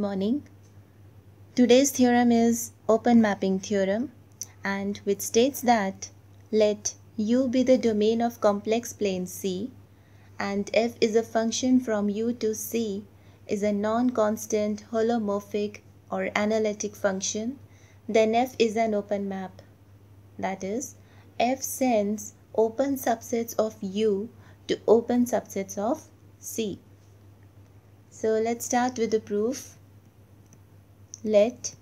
morning. Today's theorem is open mapping theorem and which states that let u be the domain of complex plane C and f is a function from u to C is a non-constant holomorphic or analytic function then f is an open map. That is f sends open subsets of u to open subsets of C. So let's start with the proof Let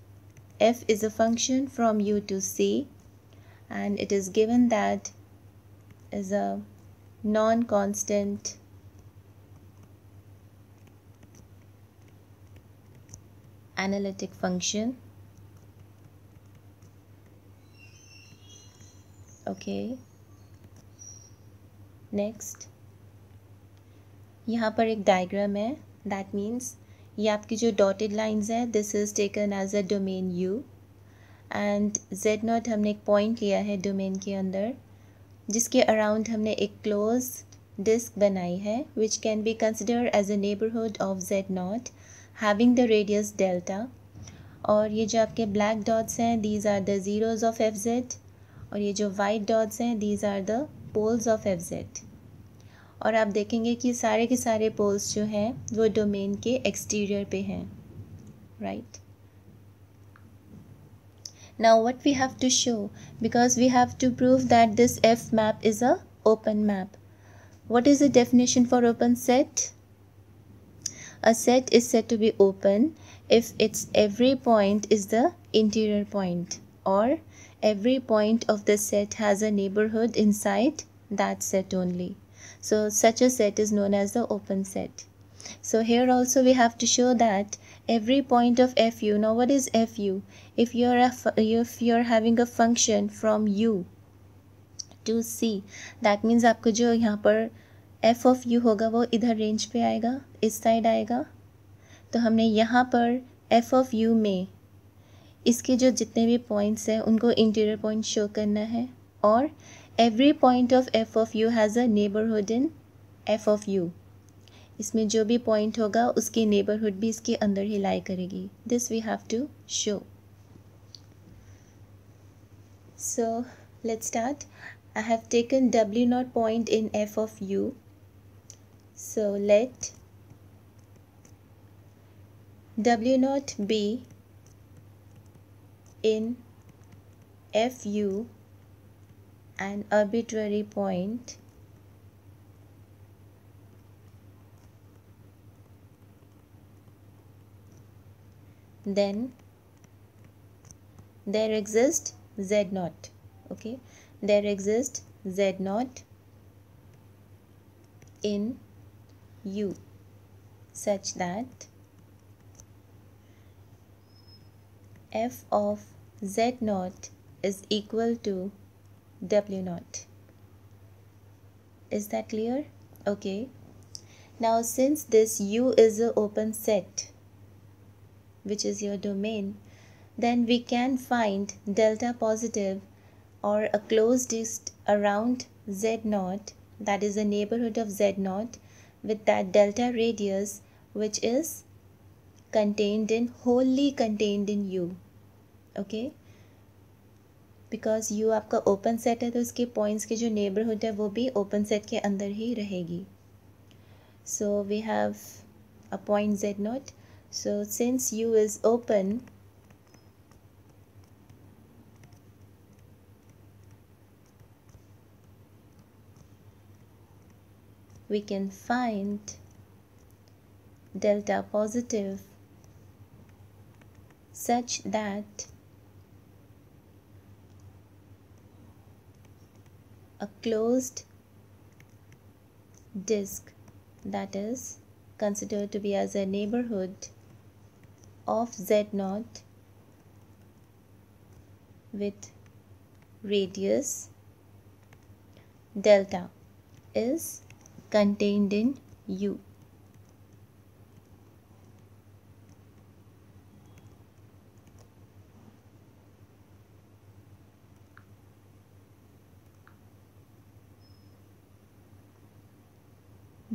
f is a function from u to c and it is given that is a non-constant analytic function okay next यहाँ पर एक diagram है that means ये आपकी जो dotted lines है this is taken as a domain U and Z nought हमने एक पॉइंट लिया है डोमेन के अंदर, जिसके अराउंड हमने एक क्लोज डिस्क बनाई है which can be consider as a neighbourhood of Z nought having the radius delta और ये जो आपके ब्लैक डॉट्स हैं these are the zeros of F Z और ये जो वाइट डॉट्स हैं these are the poles of F Z और आप देखेंगे कि सारे के सारे पोल्स जो हैं, वो डोमेन के एक्सटीरियर पे हैं right now what we have to show because we have to prove that this F map is a open map what is the definition for open set a set is said to be open if it's every point is the interior point और every point of the set has a neighbourhood inside that set only so such a set is known as the open set. So here also we have to show that every point of fu, now what is fu? If you're, a, if you're having a function from u to c, that means आपको जो यहाँ पर f of u होगा वो इधर range पे आएगा इस साइड आएगा तो हमने यहाँ पर f of u में इसके जो जितने भी पॉइंट्स हैं उनको इंटीरियर पॉइंट शो करना है और every point of F of U has a neighbourhood in F of U इसमें जो भी पॉइंट होगा, उसकी नेबरहुड भी इसके अंदर ही लाई करेगी। This we have to show so let start I have taken W nought point in F of U so let W nought be in F U an arbitrary point. Then there exists z naught okay? There exists z naught in u such that f of z naught is equal to W naught. Is that clear? Okay. Now since this U is an open set, which is your domain, then we can find delta positive or a closed disk around Z naught that is a neighborhood of Z naught with that delta radius which is contained in wholly contained in U. Okay. Because U आपका open set है तो उसके points के जो neighbourhood है, वो भी open set के अंदर ही रहेगी। So we have a point Z nought so since U is open we can find delta positive such that a closed disk that is considered to be as a neighborhood of z naught with radius delta is contained in U.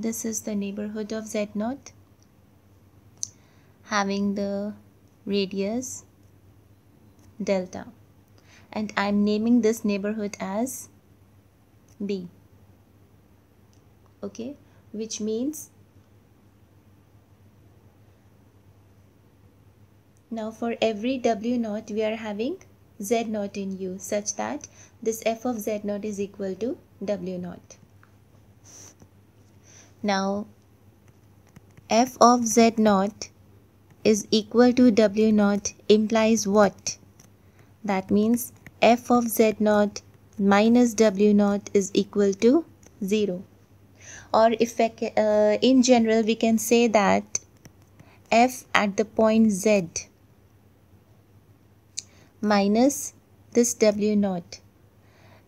This is the neighborhood of Z naught having the radius delta. And I'm naming this neighborhood as B. Okay? Which means now for every W naught we are having Z naught in U such that this f of Z naught is equal to W naught now f of Z naught is equal to W naught implies what? That means f of z naught minus w naught is equal to 0 or if uh, in general we can say that f at the point z minus this w naught.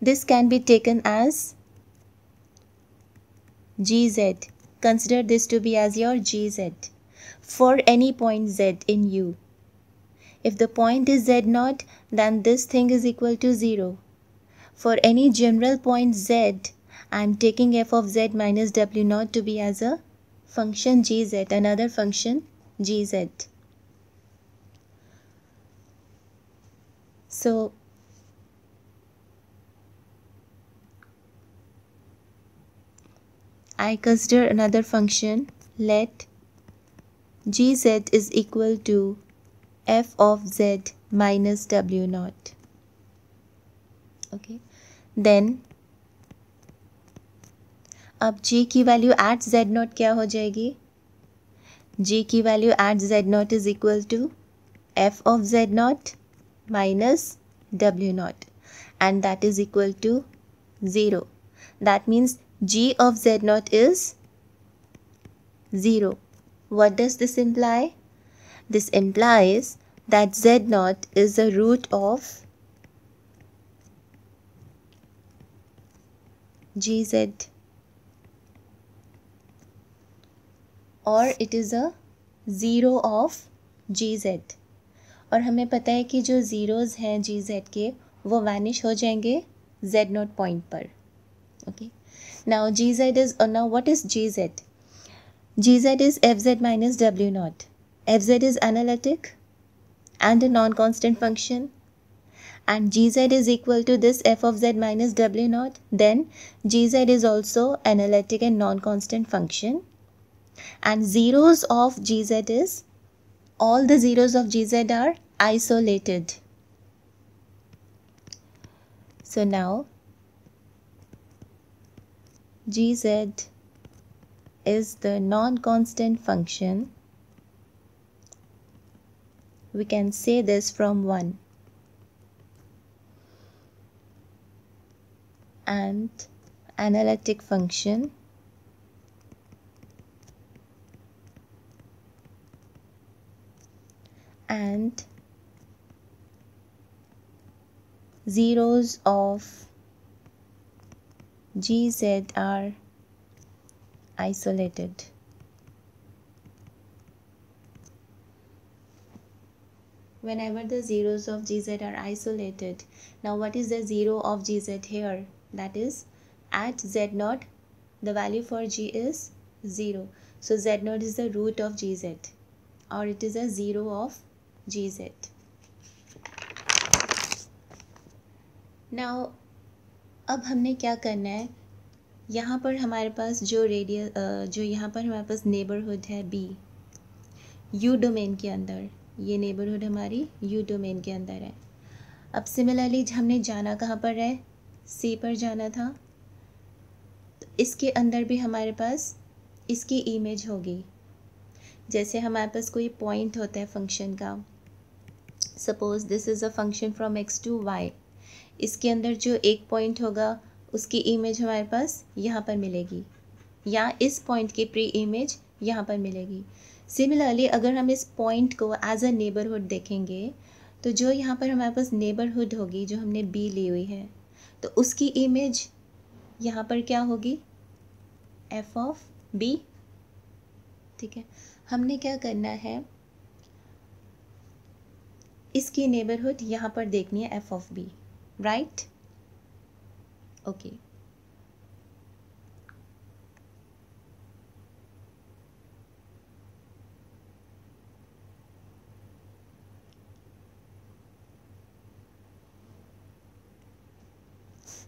This can be taken as gz consider this to be as your gz for any point z in u if the point is z naught, then this thing is equal to 0. For any general point z, I am taking f of z minus w naught to be as a function gz, another function gz. So, I consider another function let gz is equal to f of z minus w naught okay then अब g की value at z not क्या हो जाएगी g की value at z naught is equal to f of z naught minus w naught and that is equal to 0 that means g of z naught is 0 what does this imply this implies that z naught is the root of gz or it is a zero of G Z और हमें पता है कि जो zeros हैं जी Z के वो vanish हो जाएँगे जेड नोट पॉइंट पर okay now Now gz is, uh, now what is gz? gz is fz minus w0. fz is analytic and a non-constant function and gz is equal to this f of z minus w0 then gz is also analytic and non-constant function and zeros of gz is all the zeros of gz are isolated so now gz is the non-constant function. We can say this from 1 and analytic function. And zeros of gz are isolated whenever the zeros of gz are isolated. Now what is the zero of gz here? That is at Z0, the value for g is 0. So Z0 is the root of gz or it is a zero of gz. Now अब हमने क्या करना है? यहाँ पर हमारे पास जो radius जो यहाँ पर हमारे पास नेबरहुड है बी यू डोमेन के अंदर। ये नेबरहुड हमारी यू डोमेन के अंदर है। अब सिमिलरली हमने जाना कहाँ पर है? सी पर जाना था। तो इसके अंदर भी हमारे पास इसकी इमेज होगी। जैसे हमारे पास कोई पॉइंट होता है फ़ंक्शन का। Suppose this is a function from X to Y इसके अंदर जो एक पॉइंट होगा, उसकी इमेज हमारे पास यहाँ पर मिलेगी। या इस पॉइंट की प्री इमेज यहाँ पर मिलेगी। सिमिलरली अगर हम इस पॉइंट को एज अ नेबरहुड देखेंगे तो जो यहाँ पर हमारे पास नेबरहुड होगी, जो हमने बी ली हुई है तो उसकी इमेज यहाँ पर क्या होगी? एफ़ ऑफ़ बी ठीक है? हमने क्या करना है? इसकी नेबरहुड यहाँ पर देखनी है F of B right? Okay.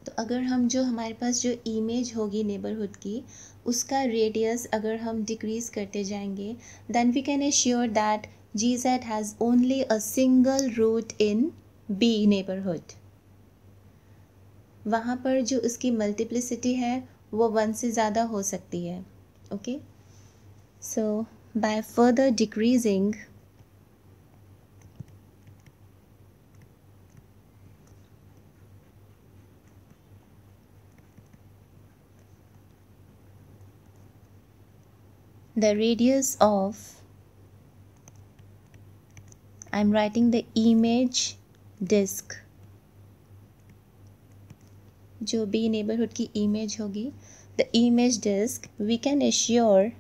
तो अगर हम जो हमारे पास जो इमेज होगी नेबरहुड की, उसका रेडियस अगर हम डिक्रीज़ करते जाएँगे then we can assure that G Z has only a single root in B neighbourhood वहाँ पर जो उसकी मल्टीप्लिसिटी है, वो वन से ज़्यादा हो सकती है okay so by further decreasing the radius of, I'm writing the image disk. जो बी नेबरहुड की इमेज होगी the image disk we can assure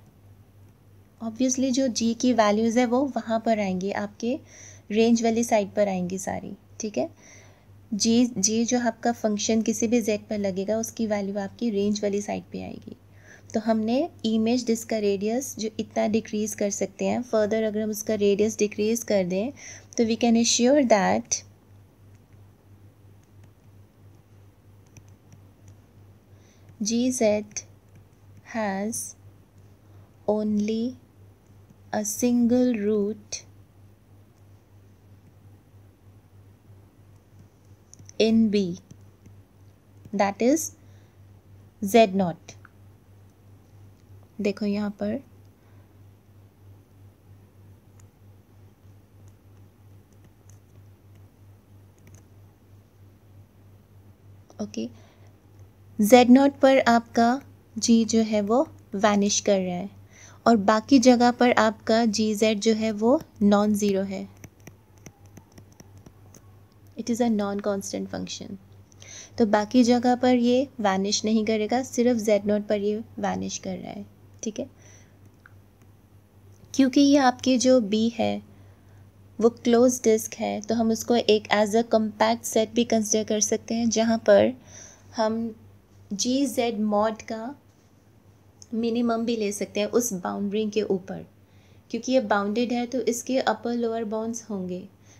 obviously जो जी की वैल्यूज़ है वो वहाँ पर आएँगी, आपके रेंज वाली साइड पर आएँगी सारी, ठीक है? जी जी जो आपका फ़ंक्शन किसी भी जेड पर लगेगा, उसकी वैल्यू आपकी रेंज वाली साइड पे आएगी। तो हमने इमेज डिस्क का रेडियस जो इतना डिक्रीज़ कर सकते हैं फर्दर अगर हम उसका रेडियस डिक्रीज़ कर दें तो we can assure that gz has only a single root in B that is z naught देखो यहाँ पर ओके okay. जेड नॉट पर आपका जी जो है वो वैनिश कर रहा है और बाकी जगह पर आपका जी जेड जो है वो नॉन ज़ीरो है। It is a non constant function तो बाकी जगह पर ये वैनिश नहीं करेगा, सिर्फ़ जेड नॉट पर ये वैनिश कर रहा है, ठीक है? क्योंकि ये आपके जो बी है, वो क्लोज डिस्क है तो हम उसको एक एज अ कम्पैक्ट सेट भी कंसिडर कर सकते हैं, जहाँ पर हम जी जेड मॉड का मिनिमम भी ले सकते हैं उस बाउंड्री के ऊपर। क्योंकि ये बाउंडेड है तो इसके अपर लोअर बाउंड्स होंगे।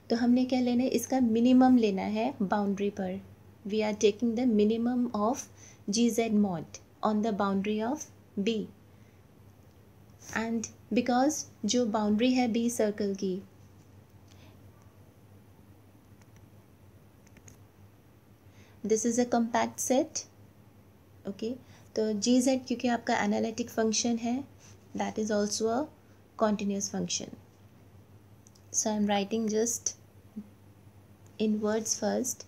तो हमने क्या लेना है? इसका मिनिमम लेना है बाउंड्री पर। We are taking the minimum of G Z mod on the boundary of B and because जो बाउंड्री है बी सर्कल की this is a compact set okay तो जी जेड क्योंकि आपका एनालिटिक फ़ंक्शन है that is also a continuous function so I am writing just in words first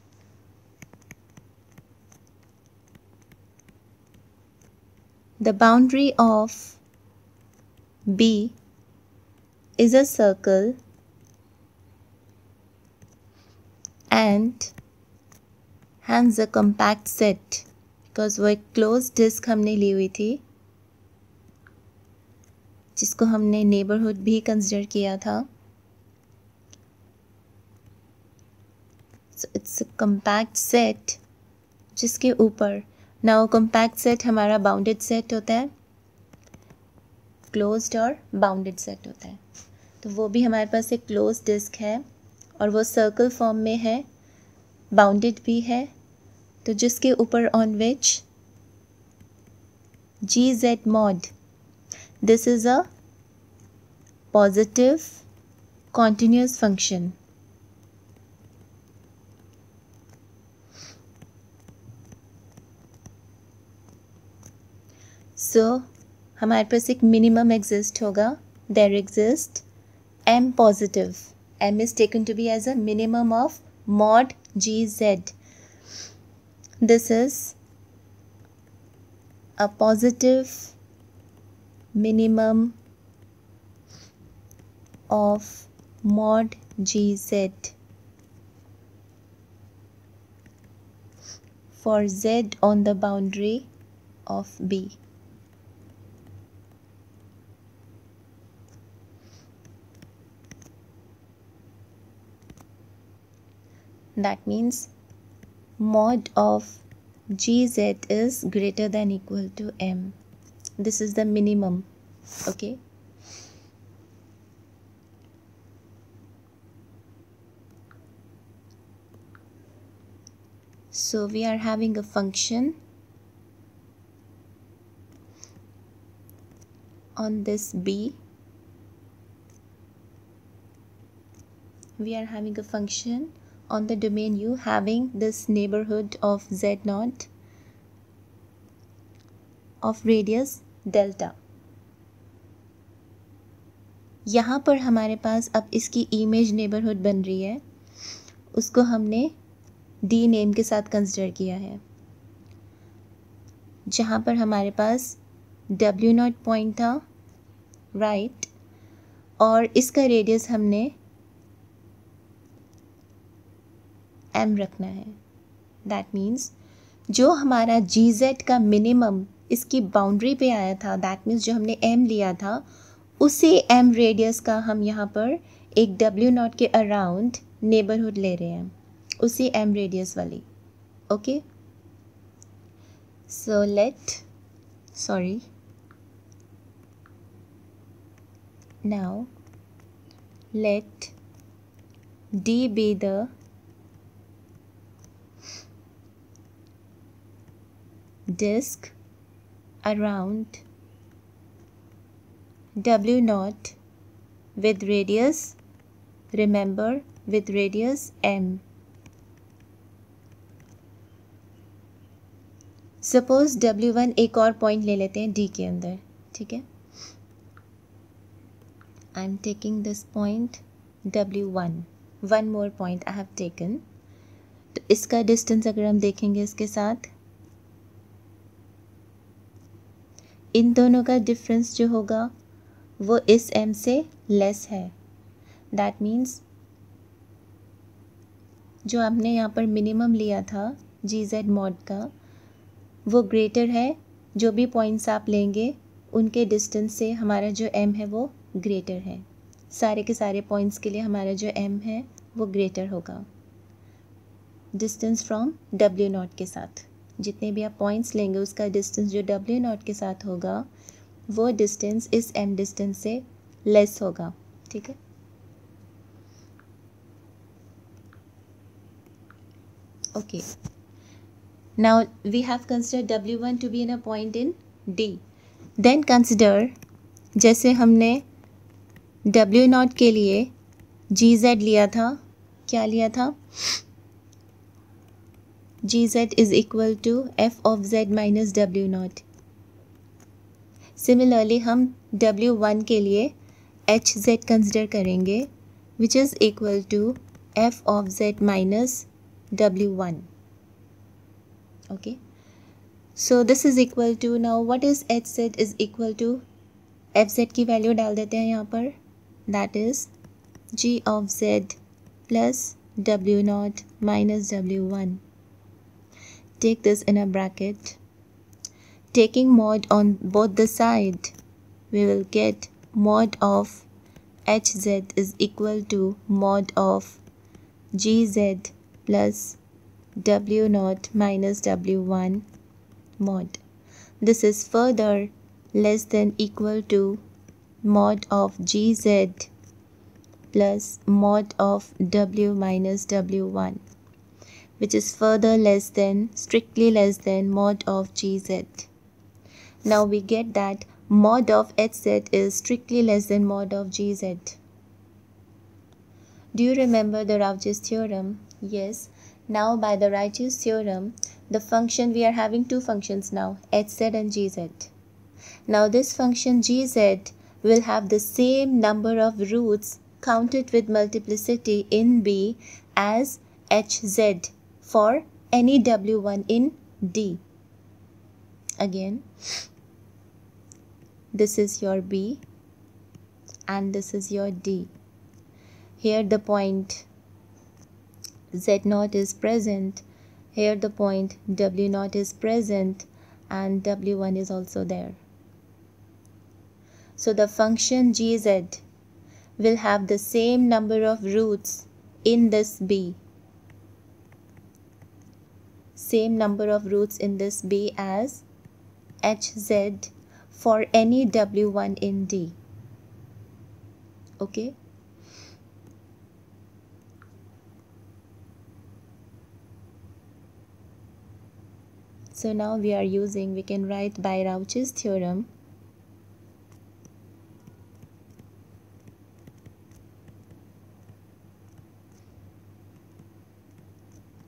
the boundary of B is a circle and hence a compact set. Because वो एक close disc हमने ली हुई थी, जिसको हमने neighbourhood भी consider किया था। इट्स कम्पैक्ट सेट जिसके ऊपर। ना वो कम्पैक्ट सेट हमारा बाउंडेड सेट होता है। क्लोज्ड और बाउंडेड सेट होता है। तो वो भी हमारे पास एक क्लोज डिस्क है और वो सर्कल फॉर्म में है बाउंडेड भी है। तो जिसके ऊपर on which G Z mod this is a positive continuous function so हमारे पास एक मिनिमम एग्जिस्ट होगा there exist M positive M is taken to be as a minimum of mod G Z this is a positive minimum of mod gz for z on the boundary of B. That means mod of gz is greater than equal to m. This is the minimum okay? So we are having a function on this b. We are having a function on the domain u having this neighborhood of z naught of radius delta. यहाँ पर हमारे पास अब इसकी image neighbourhood बन रही है। उसको हमने डी नेम के साथ कंसिडर किया है। जहाँ पर हमारे पास डब्ल्यू नॉट पॉइंट था राइट right, और इसका रेडियस हमने एम रखना है। दैट मीन्स जो हमारा जी जेड का मिनिमम इसकी बाउंड्री पे आया था दैट मीन्स जो हमने एम लिया था, उसी एम रेडियस का हम यहाँ पर एक डब्ल्यू नॉट के अराउंड नेबरहुड ले रहे हैं, उसी एम रेडियस वाली। Okay so let sorry now let D be the disk around w naught with radius, remember, with radius m. Suppose W1 एक और पॉइंट ले लेते हैं D के अंदर, ठीक है? I am taking this point W1 one more point I have taken तो इसका डिस्टेंस अगर हम देखेंगे इसके साथ इन दोनों का डिफरेंस जो होगा, वो इस एम से लेस है। दैट मीन्स जो आपने यहाँ पर मिनिमम लिया था जी जेड मॉड का, वो ग्रेटर है। जो भी पॉइंट्स आप लेंगे, उनके डिस्टेंस से हमारा जो एम है, वो ग्रेटर है। सारे के सारे पॉइंट्स के लिए हमारा जो एम है, वो ग्रेटर होगा। डिस्टेंस फ्रॉम डब्ल्यू नॉट के साथ। जितने भी आप पॉइंट्स लेंगे, उसका डिस्टेंस जो डब्ल्यू नॉट के साथ होगा, वो डिस्टेंस इस एम डिस्टेंस से लेस होगा, ठीक है? Okay. Now, we have considered w1 to be in a point in d. Then consider, जैसे हमने w नॉट के लिए जी जेड लिया था, क्या लिया था? Gz is equal to f of z minus W nought similarly हम डब्ल्यू वन के लिए एच जेड कंसिडर करेंगे which is equal to F of Z minus W one okay so this is equal to now what is H Z is equal to F Z की value डाल देते हैं यहाँ पर. That is G of Z plus W nought minus W one take this in a bracket. Taking mod on both the side, we will get mod of hz is equal to mod of gz plus w naught minus w1 mod. This is further less than equal to mod of gz plus mod of w minus w1 which is further less than strictly less than mod of gz. Now we get that mod of hz is strictly less than mod of gz. Do you remember the Rauch's theorem? Yes. Now by the Rauch's theorem, the function we are having two functions now, hz and gz. Now this function gz will have the same number of roots counted with multiplicity in B as hz for any W1 in D. Again, this is your B and this is your D. Here the point Z0 is present. Here the point W0 is present and W1 is also there. So the function gz will have the same number of roots in this B same number of roots in this B as HZ for any W1 in D. Okay. so now we are using we can write by Rauch's theorem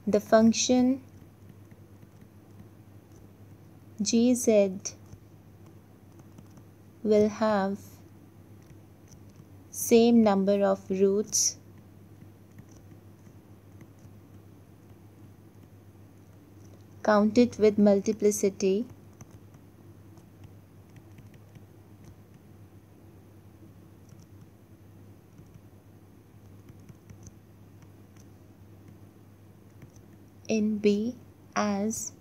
the function gz will have same number of roots. Count it with multiplicity. In B as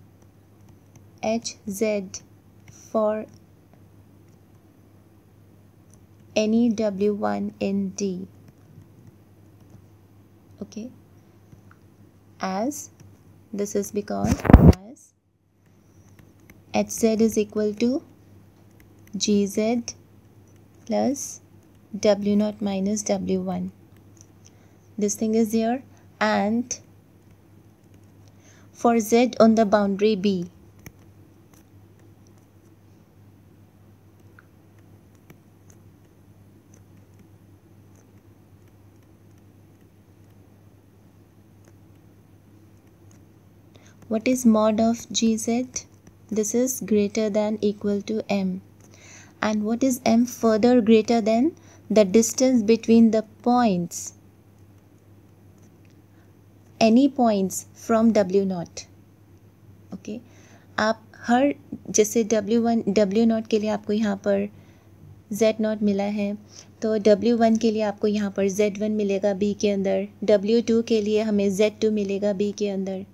HZ for any W1 in D. Okay. As this is because as HZ is equal to GZ plus W0 minus W1. This thing is here and for Z on the boundary B. What is mod of GZ? This is greater than equal to M. And what is M further greater than? The distance between the points any points from W nought okay आप हर, जैसे W one W not के लिए आपको यहाँ पर Z not मिला है तो डब्ल्यू वन के लिए आपको यहाँ पर जेड वन मिलेगा बी के अंदर डब्ल्यू टू के लिए हमें जेड टू मिलेगा बी के अंदर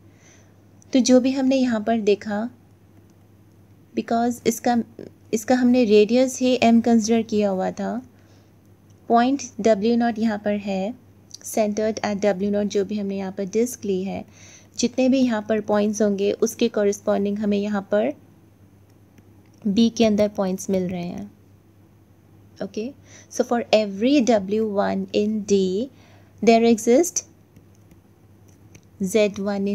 तो जो भी हमने यहाँ पर देखा बिकॉज़ इसका इसका हमने रेडियस ही एम कंसिडर किया हुआ था पॉइंट डब्ल्यू नॉट यहाँ पर है सेंटर्ड एट डब्ल्यू नॉट जो भी हमने यहाँ पर डिस्क ली है, जितने भी यहाँ पर पॉइंट्स होंगे, उसके कॉरस्पॉन्डिंग हमें यहाँ पर बी के अंदर पॉइंट्स मिल रहे हैं। Okay so for every W one in D there exist Z one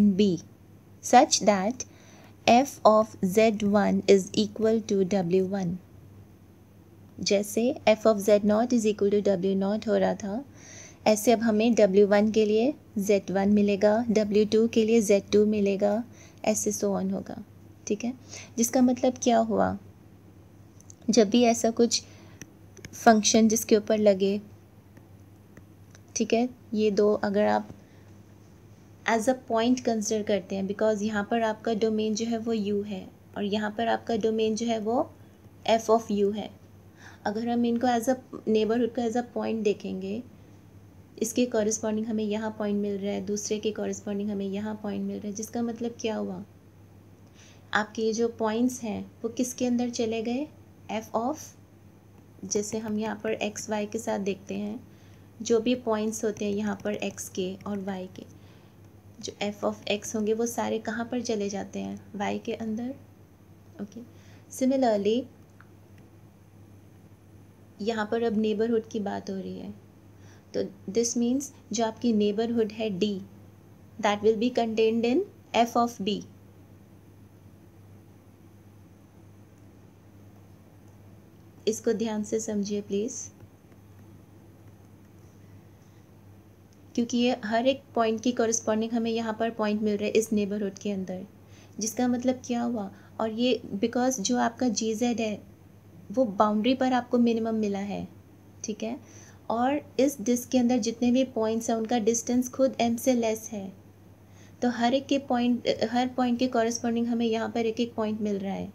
F of Z one is equal to W one जैसे F of Z nought is equal to W nought हो रहा था, ऐसे अब हमें डब्ल्यू वन के लिए Z one मिलेगा डब्ल्यू टू के लिए जेड टू मिलेगा, ऐसे सो ऑन होगा, ठीक है? जिसका मतलब क्या हुआ? जब भी ऐसा कुछ फ़ंक्शन जिसके ऊपर लगे, ठीक है? ये दो अगर आप एज अ पॉइंट कंसिडर करते हैं बिकॉज़ यहाँ पर आपका डोमेन जो है वो यू है, और यहाँ पर आपका डोमेन जो है वो एफ़ ऑफ़ यू है। अगर हम इनको एज अ नेबरहुड का एज अ पॉइंट देखेंगे, इसके कॉरस्पॉन्डिंग हमें यहाँ पॉइंट मिल रहा है, दूसरे के कॉरस्पॉन्डिंग हमें यहाँ पॉइंट मिल रहा है, जिसका मतलब क्या हुआ? आपके ये जो पॉइंट्स हैं, वो किसके अंदर चले गए? एफ़ ऑफ़ जैसे हम यहाँ पर एक्स वाई के साथ देखते हैं, जो भी पॉइंट्स होते हैं यहाँ पर एक्स के और वाई के। जो एफ़ ऑफ़ एक्स होंगे, वो सारे कहाँ पर चले जाते हैं? वाई के अंदर? ओके सिमिलरली यहाँ पर अब नेबरहुड की बात हो रही है। तो दिस मीन्स जो आपकी नेबरहुड है D that will be contained in F of B इसको ध्यान से समझिए प्लीज़ क्योंकि ये हर एक पॉइंट की कॉरस्पॉन्डिंग हमें यहाँ पर पॉइंट मिल रहा है इस नेबरहुड के अंदर। जिसका मतलब क्या हुआ? और ये बिकॉज़ जो आपका जी जेड है, वो बाउंड्री पर आपको मिनिमम मिला है, ठीक है? और इस डिस्क के अंदर जितने भी पॉइंट्स हैं, उनका डिस्टेंस खुद एम से लेस है। तो हर एक के पॉइंट हर पॉइंट के कॉरस्पॉन्डिंग हमें यहाँ पर एक एक पॉइंट मिल रहा है।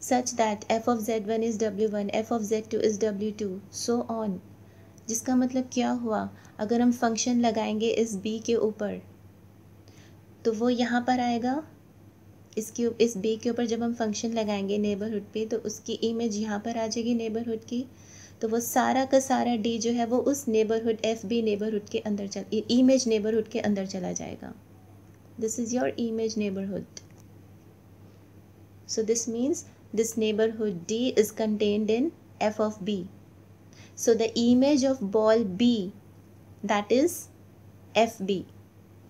Such that F of Z one is W one F of Z two is W two so on जिसका मतलब क्या हुआ? अगर हम फ़ंक्शन लगाएँगे इस बी के ऊपर तो वो यहाँ पर आएगा। इसके इस बी के ऊपर जब हम फ़ंक्शन लगाएँगे नेबरहुड पे तो उसकी इमेज यहाँ पर आ जाएगी नेबरहुड की। तो वो सारा का सारा डी जो है, वो उस नेबरहुड एफ़ बी नेबरहुड के अंदर चल इमेज नेबरहुड के अंदर चला जाएगा। This is your image neighbourhood so this means this neighborhood D is contained in f of B. So, the image of ball B, that is FB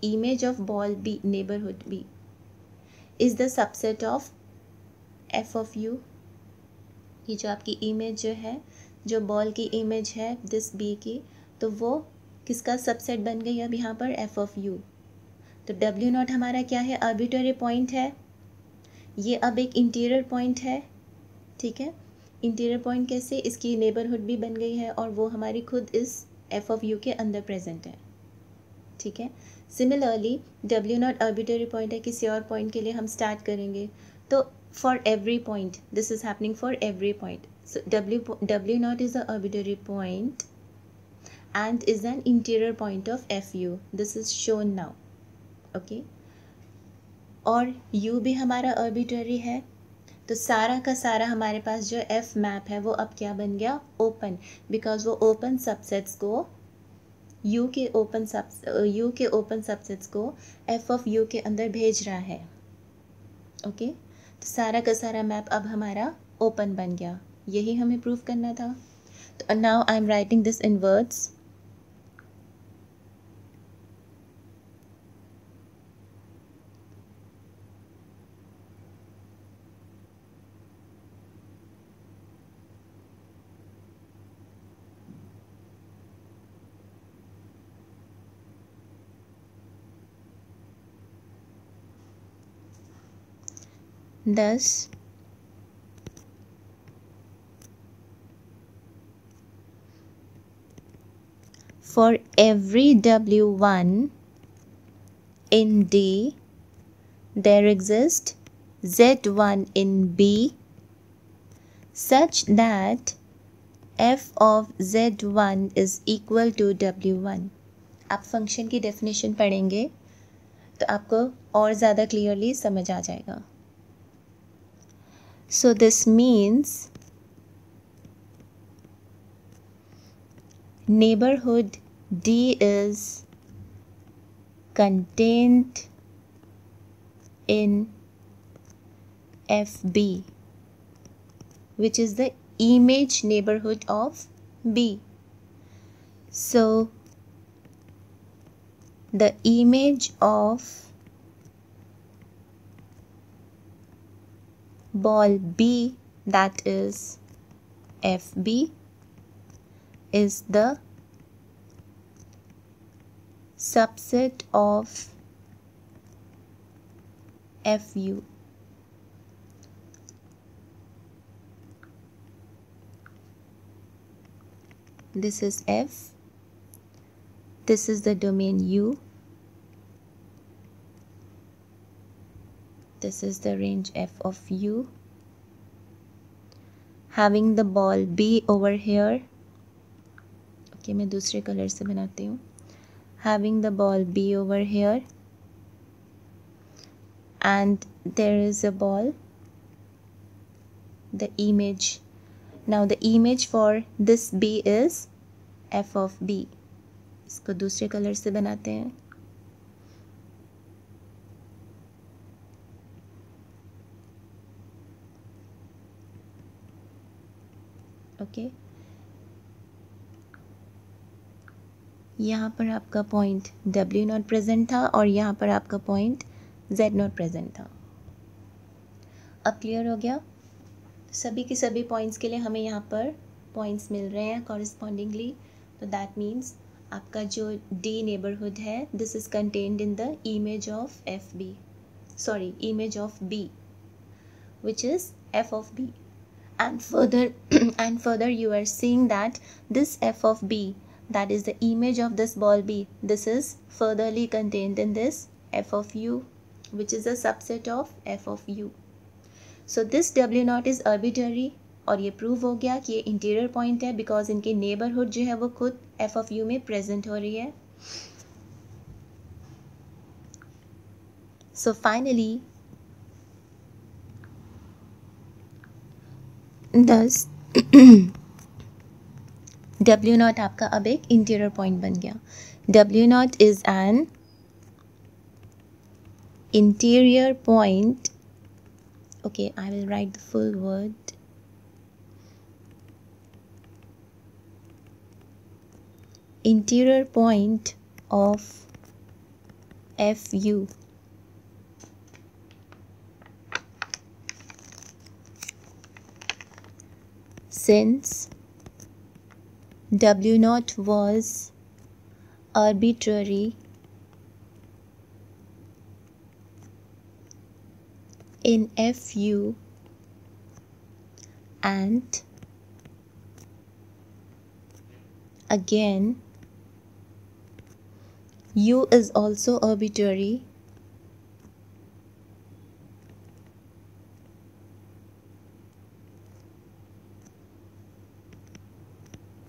image of ball B, neighborhood B. Is the subset of F of U ये जो आपकी image जो है, जो ball की image है this B की तो वो किसका सबसेट बन गई अब यहाँ पर एफ़ ऑफ़ यू तो डब्ल्यू नॉट हमारा क्या है? आर्बिटरी पॉइंट है। ये अब एक इंटीरियर पॉइंट है, ठीक है? इंटीरियर पॉइंट कैसे, इसकी नेबरहुड भी बन गई है और वो हमारी खुद इस एफ़ ऑफ़ यू के अंदर प्रेजेंट है। ठीक है? Similarly W nought arbitrary point है, किसी और पॉइंट के लिए हम स्टार्ट करेंगे। तो for every point this is happening for every point W W nought is a arbitrary point and is an interior point of fu this is shown now. और u भी हमारा arbitrary है तो सारा का सारा हमारे पास जो एफ़ मैप है, वो अब क्या बन गया? ओपन बिकॉज़ वो ओपन सबसेट्स को u के ओपन सब u के ओपन सबसेट्स को f ऑफ़ u के अंदर भेज रहा है। Okay okay? तो सारा का सारा मैप अब हमारा ओपन बन गया। यही हमें प्रूव करना था। तो now I am writing this in words thus for every W one in D there exist Z one in B such that F of Z one is equal to W one आप function की definition पढ़ेंगे तो आपको और ज़्यादा clearly समझ आ जाएगा। So this means neighborhood D is contained in FB which is the image neighborhood of B. So the image of ball B that is FB is the subset of FU. This is F. This is the domain U. this is the range f of u having the ball b over here okay मैं दूसरे colour से बनाती हूँ having the ball b over here and there is a ball the image now the image for this b is f of b इसको दूसरे colour से बनाते हैं ओके यहाँ पर आपका पॉइंट डब्ल्यू नॉट प्रेजेंट था और यहाँ पर आपका पॉइंट जेड नॉट प्रेजेंट था। अब क्लियर हो गया? सभी के सभी पॉइंट्स के लिए हमें यहाँ पर पॉइंट्स मिल रहे हैं कॉरिस्पॉन्डिंगली तो दैट मीन्स आपका जो डी नेबरहुड है this is contained in the image of F B sorry image of B which is F of B and further and further you are seeing that this f of b that is the image of this ball b this is furtherly contained in this f of u which is a subset of f of u so this w naught is arbitrary और ये prove हो गया कि ये interior point है because इनकी neighbourhood जो है वो खुद एफ़ ऑफ़ यू में प्रेजेंट हो रही है so finally thus W nought आपका अब एक इंटीरियर पॉइंट बन गया। W nought is an interior point okay, i will write the full word interior point of fu since W naught was arbitrary. In FU and again U is also arbitrary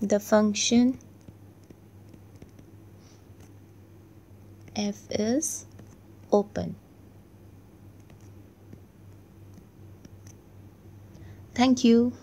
the function f is open. Thank you.